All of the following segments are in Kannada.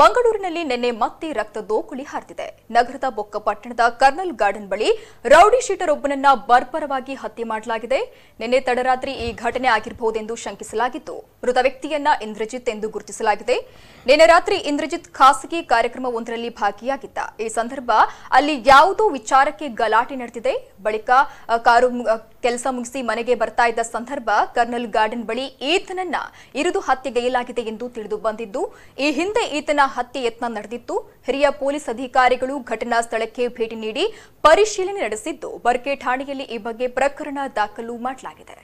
ಮಂಗಳೂರಿನಲ್ಲಿ ನಿನ್ನೆ ಮತ್ತೆ ರಕ್ತ ದೋಕುಳಿ ಹರಿದಿದೆ. ನಗರದ ಬೊಕ್ಕಪಟ್ಟಣದ ಕರ್ನಲ್ ಗಾರ್ಡನ್ ಬಳಿ ರೌಡಿ ಶೀಟರ್ ಒಬ್ಬನನ್ನ ಬರ್ಬರವಾಗಿ ಹತ್ಯೆ ಮಾಡಲಾಗಿದೆ. ನಿನ್ನೆ ತಡರಾತ್ರಿ ಈ ಘಟನೆ ಆಗಿರಬಹುದೆಂದು ಶಂಕಿಸಲಾಗಿತ್ತು. ಮೃತ ವ್ಯಕ್ತಿಯನ್ನ ಇಂದ್ರಜಿತ್ ಎಂದು ಗುರುತಿಸಲಾಗಿದೆ. ನಿನ್ನೆ ರಾತ್ರಿ ಇಂದ್ರಜಿತ್ ಖಾಸಗಿ ಕಾರ್ಯಕ್ರಮವೊಂದರಲ್ಲಿ ಭಾಗಿಯಾಗಿದ್ದ. ಈ ಸಂದರ್ಭ ಅಲ್ಲಿ ಯಾವುದೋ ವಿಚಾರಕ್ಕೆ ಗಲಾಟೆ ನಡೆದಿದೆ. ಬಳಿಕ ಕೆಲಸ ಮುಗಿಸಿ ಮನೆಗೆ ಬರ್ತಾ ಇದ್ದ ಸಂದರ್ಭ ಕರ್ನಲ್ ಗಾರ್ಡನ್ ಬಳಿ ಈತನನ್ನ ಇರಿದು ಹತ್ಯೆಗೈಯಲಾಗಿದೆ ಎಂದು ತಿಳಿದು ಬಂದಿದ್ದು, ಈ ಹಿಂದೆ ಈತನ ಹತ್ಯೆ ಯತ್ನ ನಡೆದಿತ್ತು. ಹಿರಿಯ ಪೊಲೀಸ್ ಅಧಿಕಾರಿಗಳು ಘಟನಾ ಸ್ಥಳಕ್ಕೆ ಭೇಟಿ ನೀಡಿ ಪರಿಶೀಲನೆ ನಡೆಸಿದ್ದು, ಬರ್ಕೆ ಠಾಣೆಯಲ್ಲಿ ಈ ಬಗ್ಗೆ ಪ್ರಕರಣ ದಾಖಲು ಮಾಡಲಾಗಿದೆ.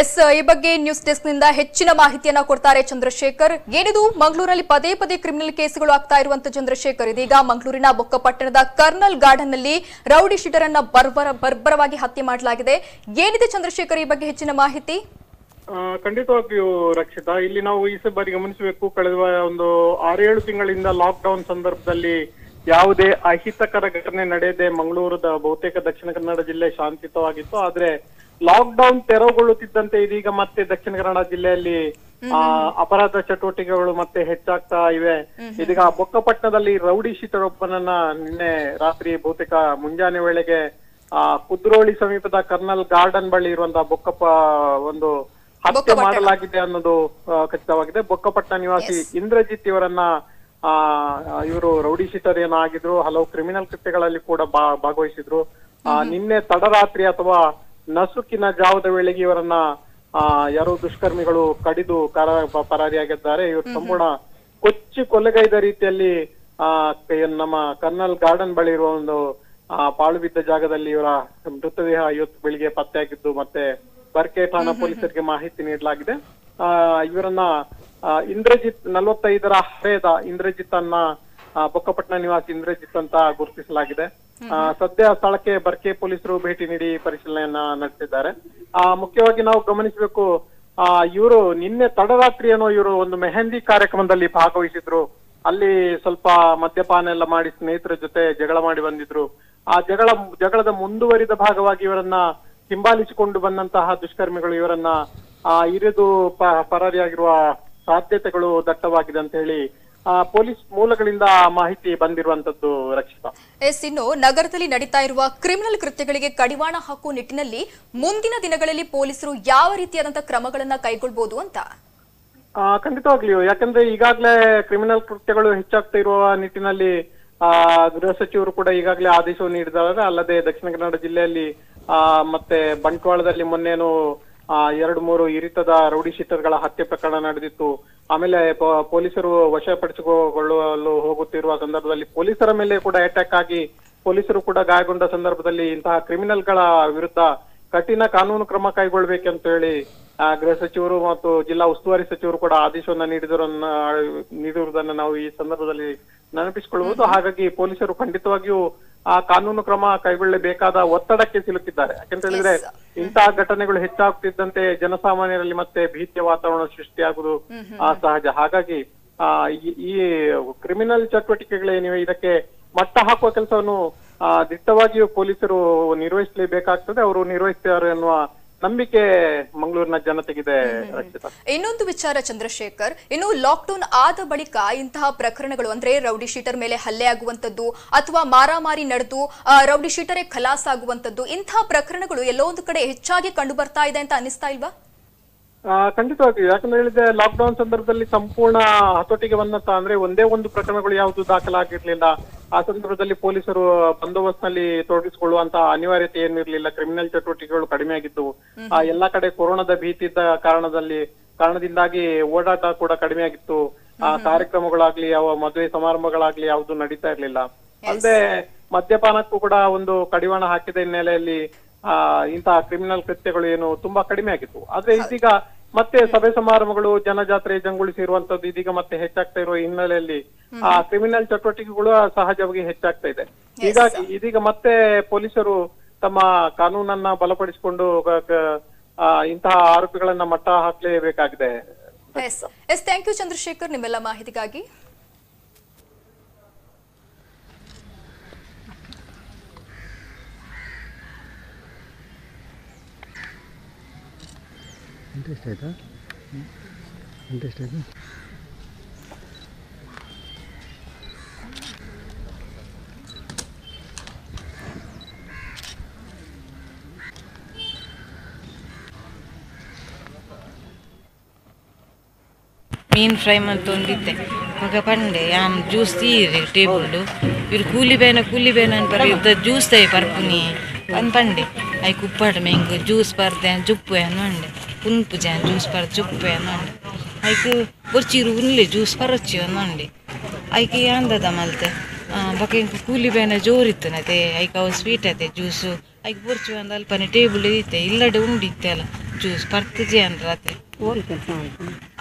ಎಸ್ ಈ ಬಗ್ಗೆ ನ್ಯೂಸ್ ಡೆಸ್ಕ್ನಿಂದ ಹೆಚ್ಚಿನ ಮಾಹಿತಿಯನ್ನ ಕೊಡ್ತಾರೆ ಚಂದ್ರಶೇಖರ್. ಏನಿದು? ಮಂಗಳೂರಲ್ಲಿ ಪದೇ ಪದೇ ಕ್ರಿಮಿನಲ್ ಕೇಸ್ಗಳು ಆಗ್ತಾ ಇರುವಂತ ಚಂದ್ರಶೇಖರ್. ಇದೀಗ ಮಂಗಳೂರಿನ ಬೊಕ್ಕಪಟ್ಟಣದ ಕರ್ನಲ್ ಗಾರ್ಡನ್ನಲ್ಲಿ ರೌಡಿ ಶೀಟರ್ ಅನ್ನ ಬರ್ಬರ ಬರ್ಬರವಾಗಿ ಹತ್ಯೆ ಮಾಡಲಾಗಿದೆ. ಏನಿದೆ ಚಂದ್ರಶೇಖರ್ ಈ ಬಗ್ಗೆ ಹೆಚ್ಚಿನ ಮಾಹಿತಿ? ಖಂಡಿತವಾಗಿಯೂ ರಕ್ಷಿತಾ. ಇಲ್ಲಿ ನಾವು ಈ ಬಾರಿ ಗಮನಿಸಬೇಕು. ಕಳೆದ ಒಂದು ಆರೇಳು ತಿಂಗಳಿಂದ ಲಾಕ್ ಡೌನ್ ಸಂದರ್ಭದಲ್ಲಿ ಯಾವುದೇ ಅಹಿತಕರ ಘಟನೆ ನಡೆಯದೆ ಮಂಗಳೂರದ ಬಹುತೇಕ ದಕ್ಷಿಣ ಕನ್ನಡ ಜಿಲ್ಲೆ ಶಾಂತಿಯುತವಾಗಿತ್ತು. ಆದ್ರೆ ಲಾಕ್ ಡೌನ್ ತೆರವುಗೊಳ್ಳುತ್ತಿದ್ದಂತೆ ಇದೀಗ ಮತ್ತೆ ದಕ್ಷಿಣ ಕನ್ನಡ ಜಿಲ್ಲೆಯಲ್ಲಿ ಆ, ಅಪರಾಧ ಚಟುವಟಿಕೆಗಳು ಮತ್ತೆ ಹೆಚ್ಚಾಗ್ತಾ ಇವೆ. ಇದೀಗ ಬೊಕ್ಕಪಟ್ಟಣದಲ್ಲಿ ರೌಡಿ ಶೀಟರೊಬ್ಬನನ್ನ ನಿನ್ನೆ ರಾತ್ರಿ ಬಹುತೇಕ ಮುಂಜಾನೆ ವೇಳೆಗೆ ಆ ಕುದ್ರೋಳಿ ಸಮೀಪದ ಕರ್ನಲ್ ಗಾರ್ಡನ್ ಬಳಿ ಇರುವಂತಹ ಬೊಕ್ಕಪ್ಪ ಒಂದು ಹತ್ಯೆ ಮಾಡಲಾಗಿದೆ ಅನ್ನೋದು ಖಚಿತವಾಗಿದೆ. ಬೊಕ್ಕಪಟ್ಟಣ ನಿವಾಸಿ ಇಂದ್ರಜಿತ್ ಇವರನ್ನ ಆ ಇವರು ರೌಡಿ ಶೀಟರ್ ಏನಾಗಿದ್ರು ಹಲವು ಕ್ರಿಮಿನಲ್ ಕೃತ್ಯಗಳಲ್ಲಿ ಕೂಡ ಭಾಗವಹಿಸಿದ್ರು. ಆ, ನಿನ್ನೆ ತಡರಾತ್ರಿ ಅಥವಾ ನಸುಕಿನ ಜಾವದ ವೇಳೆಗೆ ಇವರನ್ನ ಆ ಯಾರೋ ದುಷ್ಕರ್ಮಿಗಳು ಕಡಿದು ಕಾರ ಪರಾರಿಯಾಗಿದ್ದಾರೆ. ಇವರು ಸಂಪೂರ್ಣ ಕೊಚ್ಚಿ ಕೊಲೆಗೈದ ರೀತಿಯಲ್ಲಿ ಆ ನಮ್ಮ ಕರ್ನಲ್ ಗಾರ್ಡನ್ ಬಳಿ ಇರುವ ಒಂದು ಆ ಪಾಳು ಬಿದ್ದ ಜಾಗದಲ್ಲಿ ಇವರ ಮೃತದೇಹ ಇವತ್ತು ಬೆಳಿಗ್ಗೆ ಪತ್ತೆಯಾಗಿದ್ದು ಮತ್ತೆ ಬರ್ಕೆ ಠಾಣಾ ಪೊಲೀಸರಿಗೆ ಮಾಹಿತಿ ನೀಡಲಾಗಿದೆ. ಆ ಇವರನ್ನ ಇಂದ್ರಜಿತ್ ನಲವತ್ತೈದರ ಹರೆಯದ ಇಂದ್ರಜಿತ್ ಅನ್ನ ಬೊಕ್ಕಪಟ್ಟಣ ನಿವಾಸಿ ಇಂದ್ರಜಿತ್ ಅಂತ ಗುರುತಿಸಲಾಗಿದೆ. ಸದ್ಯ ಸ್ಥಳಕ್ಕೆ ಬರ್ಕೆ ಪೊಲೀಸರು ಭೇಟಿ ನೀಡಿ ಪರಿಶೀಲನೆಯನ್ನ ನಡೆಸಿದ್ದಾರೆ. ಆ, ಮುಖ್ಯವಾಗಿ ನಾವು ಗಮನಿಸಬೇಕು, ಆ, ಇವರು ನಿನ್ನೆ ತಡರಾತ್ರಿ ಏನೋ ಇವರು ಒಂದು ಮೆಹಂದಿ ಕಾರ್ಯಕ್ರಮದಲ್ಲಿ ಭಾಗವಹಿಸಿದ್ರು. ಅಲ್ಲಿ ಸ್ವಲ್ಪ ಮದ್ಯಪಾನ ಎಲ್ಲ ಮಾಡಿ ಸ್ನೇಹಿತರ ಜೊತೆ ಜಗಳ ಮಾಡಿ ಬಂದಿದ್ರು. ಆ ಜಗಳ, ಜಗಳದ ಮುಂದುವರಿದ ಭಾಗವಾಗಿ ಇವರನ್ನ ಹಿಂಬಾಲಿಸಿಕೊಂಡು ಬಂದಂತಹ ದುಷ್ಕರ್ಮಿಗಳು ಇವರನ್ನ, ಆ, ಇರಿದು ಪರಾರಿಯಾಗಿರುವ ಸಾಧ್ಯತೆಗಳು ದಟ್ಟವಾಗಿದೆ ಅಂತ ಹೇಳಿ ಪೊಲೀಸ್ ಮೂಲಗಳಿಂದ ಮಾಹಿತಿ ಬಂದಿರುವಂತದ್ದು ರಕ್ಷಿತಾ. ಎಸ್ ಇನ್ನು ನಗರದಲ್ಲಿ ನಡೀತಾ ಇರುವ ಕ್ರಿಮಿನಲ್ ಕೃತ್ಯಗಳಿಗೆ ಕಡಿವಾಣ ಹಾಕುವ ನಿಟ್ಟಿನಲ್ಲಿ ಮುಂದಿನ ದಿನಗಳಲ್ಲಿ ಪೊಲೀಸರು ಯಾವ ರೀತಿಯಾದಂತಹ ಕ್ರಮಗಳನ್ನ ಕೈಗೊಳ್ಳಬಹುದು ಅಂತ? ಆ ಖಂಡಿತವಾಗ್ಲಿಯೂ ಯಾಕಂದ್ರೆ ಈಗಾಗಲೇ ಕ್ರಿಮಿನಲ್ ಕೃತ್ಯಗಳು ಹೆಚ್ಚಾಗ್ತಾ ಇರುವ ನಿಟ್ಟಿನಲ್ಲಿ ಆ ಗೃಹ ಸಚಿವರು ಕೂಡ ಈಗಾಗಲೇ ಆದೇಶವನ್ನು ನೀಡಿದ್ದಾರೆ. ಅಲ್ಲದೆ ದಕ್ಷಿಣ ಕನ್ನಡ ಜಿಲ್ಲೆಯಲ್ಲಿ ಆ ಮತ್ತೆ ಬಂಟ್ವಾಳದಲ್ಲಿ ಮೊನ್ನೇನು ಎರಡು ಮೂರು ಇರಿತದ ರೌಡಿ ಶೀಟರ್ಗಳ ಹತ್ಯೆ ಪ್ರಕರಣ ನಡೆದಿತ್ತು. ಆಮೇಲೆ ಪೊಲೀಸರು ವಶಪಡಿಸಿಕೊಳ್ಳಲು ಹೋಗುತ್ತಿರುವ ಸಂದರ್ಭದಲ್ಲಿ ಪೊಲೀಸರ ಮೇಲೆ ಕೂಡ ಅಟ್ಯಾಕ್ ಆಗಿ ಪೊಲೀಸರು ಕೂಡ ಗಾಯಗೊಂಡ ಸಂದರ್ಭದಲ್ಲಿ ಇಂತಹ ಕ್ರಿಮಿನಲ್ಗಳ ವಿರುದ್ಧ ಕಠಿಣ ಕಾನೂನು ಕ್ರಮ ಕೈಗೊಳ್ಳಬೇಕಂತ ಹೇಳಿ ಆ, ಗೃಹ ಸಚಿವರು ಮತ್ತು ಜಿಲ್ಲಾ ಉಸ್ತುವಾರಿ ಸಚಿವರು ಕೂಡ ಆದೇಶವನ್ನ ನೀಡಿದರನ್ನ ನೀಡಿರುವುದನ್ನ ನಾವು ಈ ಸಂದರ್ಭದಲ್ಲಿ ನೆನಪಿಸಿಕೊಳ್ಳುವುದು. ಹಾಗಾಗಿ ಪೊಲೀಸರು ಖಂಡಿತವಾಗಿಯೂ ಆ ಕಾನೂನು ಕ್ರಮ ಕೈಗೊಳ್ಳಬೇಕಾದ ಒತ್ತಡಕ್ಕೆ ಸಿಲುಕಿದ್ದಾರೆ. ಯಾಕಂತ ಹೇಳಿದ್ರೆ ಇಂತಹ ಘಟನೆಗಳು ಹೆಚ್ಚಾಗ್ತಿದ್ದಂತೆ ಜನಸಾಮಾನ್ಯರಲ್ಲಿ ಮತ್ತೆ ಭೀತಿಯ ವಾತಾವರಣ ಸೃಷ್ಟಿಯಾಗುವುದು ಸಹಜ. ಹಾಗಾಗಿ ಆ ಈ- ಕ್ರಿಮಿನಲ್ ಚಟುವಟಿಕೆಗಳೇನಿವೆ ಇದಕ್ಕೆ ಮಟ್ಟ ಹಾಕುವ ಕೆಲಸವನ್ನು ಆ, ದಿಟ್ಟವಾಗಿಯೂ ಪೊಲೀಸರು ನಿರ್ವಹಿಸಲೇಬೇಕಾಗ್ತದೆ. ಅವರು ನಿರ್ವಹಿಸ್ತಾರೆ ಅನ್ನುವ ನಂಬಿಕೆ ಮಂಗಳೂರಿನ ಜನತೆಗಿದೆ ರಕ್ಷಿತಾ. ಇನ್ನೊಂದು ವಿಚಾರ ಚಂದ್ರಶೇಖರ್. ಇನ್ನು ಲಾಕ್ಡೌನ್ ಆದ ಬಳಿಕ ಇಂತಹ ಪ್ರಕರಣಗಳು ಅಂದ್ರೆ ರೌಡಿ ಶೀಟರ್ ಮೇಲೆ ಹಲ್ಲೆ ಆಗುವಂತದ್ದು ಅಥವಾ ಮಾರಾಮಾರಿ ನಡೆದು ರೌಡಿ ಶೀಟರೇ ಖಲಾಸ ಆಗುವಂತದ್ದು ಇಂತಹ ಪ್ರಕರಣಗಳು ಎಲ್ಲೋ ಒಂದು ಕಡೆ ಹೆಚ್ಚಾಗಿ ಕಂಡು ಬರ್ತಾ ಇದೆ ಅಂತ ಅನಿಸ್ತಾ ಇಲ್ವಾ? ಖಂಡಿತವಾಗಿಯೂ ಯಾಕಂದ್ರೆ ಹೇಳಿದ್ರೆ ಲಾಕ್ಡೌನ್ ಸಂದರ್ಭದಲ್ಲಿ ಸಂಪೂರ್ಣ ಹತೋಟಿಗೆ ಬಂದಂತ ಅಂದ್ರೆ ಒಂದೇ ಒಂದು ಪ್ರಕರಣಗಳು ಯಾವುದು ದಾಖಲಾಗಿರ್ಲಿಲ್ಲ. ಆ ಸಂದರ್ಭದಲ್ಲಿ ಪೊಲೀಸರು ಬಂದೋಬಸ್ತ್ನಲ್ಲಿ ತೊಡಗಿಸಿಕೊಳ್ಳುವಂತ ಅನಿವಾರ್ಯತೆ ಏನಿರಲಿಲ್ಲ ಕ್ರಿಮಿನಲ್ ಚಟುವಟಿಕೆಗಳು ಕಡಿಮೆ ಆಗಿದ್ದವು. ಆ ಎಲ್ಲಾ ಕಡೆ ಕೊರೋನಾದ ಭೀತಿ ಇದ್ದ ಕಾರಣದಲ್ಲಿ ಕಾರಣದಿಂದಾಗಿ ಓಡಾಟ ಕೂಡ ಕಡಿಮೆ ಆಗಿತ್ತು. ಆ ಕಾರ್ಯಕ್ರಮಗಳಾಗ್ಲಿ ಯಾವ ಮದುವೆ ಸಮಾರಂಭಗಳಾಗ್ಲಿ ಯಾವ್ದು ನಡೀತಾ ಇರ್ಲಿಲ್ಲ. ಅಂದ್ರೆ ಮದ್ಯಪಾನಕ್ಕೂ ಕೂಡ ಒಂದು ಕಡಿವಾಣ ಹಾಕಿದ ಹಿನ್ನೆಲೆಯಲ್ಲಿ ಆ ಇಂತಹ ಕ್ರಿಮಿನಲ್ ಕೃತ್ಯಗಳು ಏನು ತುಂಬಾ ಕಡಿಮೆ ಆಗಿತ್ತು ಆದ್ರೆ ಇದೀಗ ಮತ್ತೆ ಸಭೆ ಸಮಾರಂಭಗಳು ಜನಜಾತ್ರೆ ಜಂಗುಳಿಸಿ ಇರುವಂತದ್ದು ಇದೀಗ ಮತ್ತೆ ಹೆಚ್ಚಾಗ್ತಾ ಇರುವ ಹಿನ್ನೆಲೆಯಲ್ಲಿ ಆ ಕ್ರಿಮಿನಲ್ ಚಟುವಟಿಕೆಗಳು ಸಹಜವಾಗಿ ಹೆಚ್ಚಾಗ್ತಾ ಇದೆ. ಹೀಗಾಗಿ ಇದೀಗ ಮತ್ತೆ ಪೊಲೀಸರು ತಮ್ಮ ಕಾನೂನನ್ನ ಬಲಪಡಿಸಿಕೊಂಡು ಇಂತಹ ಆರೋಪಿಗಳನ್ನ ಮಟ್ಟ ಹಾಕ್ಲೇಬೇಕಾಗಿದೆ. ಎಸ್ ಥ್ಯಾಂಕ್ ಯು ಚಂದ್ರಶೇಖರ್ ನಿಮ್ಮೆಲ್ಲ ಮಾಹಿತಿಗಾಗಿ. ಇಂಟ್ರೆಸ್ಟ್ ಆಯಿತಾ ಇಂಟ್ರೆಸ್ಟ್ ಆಯಿತಾ ಮೀನು ಫ್ರೈ ಮಂತೊಂದಿತ್ತೆ ಮಗ ಪಂಡೆ ಯಾನ್ ಜ್ಯೂಸ್ ತೀರಿ ಟೇಬಲ್ಡು ಇವ್ರು ಕೂಲಿ ಬೇನ ಕೂಲಿ ಬೇನ ಅನ್ಪರ ಇದ್ದ ಜ್ಯೂಸ್ ತೈ ಪರ್ಪುನಿ ಅನ್ ಪಂಡೆ ಐ ಕುಪ್ಪಾಟ ಮೆಂಗ್ ಜ್ಯೂಸ್ ಪರ್ದೆ ಜುಪ್ಪು ಅನ್ ಜ್ಯೂಸ್ ಪರ್ ಜುಪ್ಪು ಅನ್ ಮಂಡೆ ಐಕ್ ಬೊರ್ಚಿರು ಉನ್ಲೆ ಜ್ಯೂಸ್ ಪರಚ್ಚಿ ಅನ್ ಐಕೆ ಯಾಂದದ ಮಲ್ತೆ ಬಕೆ ಕೂಲಿ ಬೇನ ಜೋರಿತ್ತು ನತೆ ಐಕ ಅವು ಸ್ವೀಟ್ ಅತೆ ಜ್ಯೂಸು ಐಕ್ ಬೊರ್ಚು ಒಂದು ಅಲ್ಪನೆ ಟೇಬಲ್ ಇತ್ತೆ ಇಲ್ಲಡೆ ಉಂಡಿತ್ತೆ ಅಲ್ಲ ಜ್ಯೂಸ್ ಪರ್ತಜಿ ಅನ್ರತೆ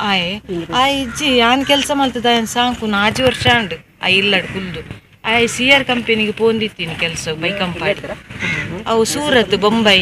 ಆಯ್ ಆಯ್ ಇಜ್ಜಿ ಆನ್ ಕೆಲಸ ಮಲ್ತದ ಆಯನ್ ಸಾಂಕು ಆಜಿ ವರ್ಷ ಅಂಡ್ ಆ ಇಲ್ಲಡ್ ಕುಲ್ದು ಆಯ್ ಸಿ ಆರ್ ಕಂಪನಿಗೆ ಪೋಂದಿತ್ತೀನಿ ಕೆಲಸ ಬೈ ಕಂಪಾಡಿ ಅವು ಸೂರತ್ ಬೊಂಬೈ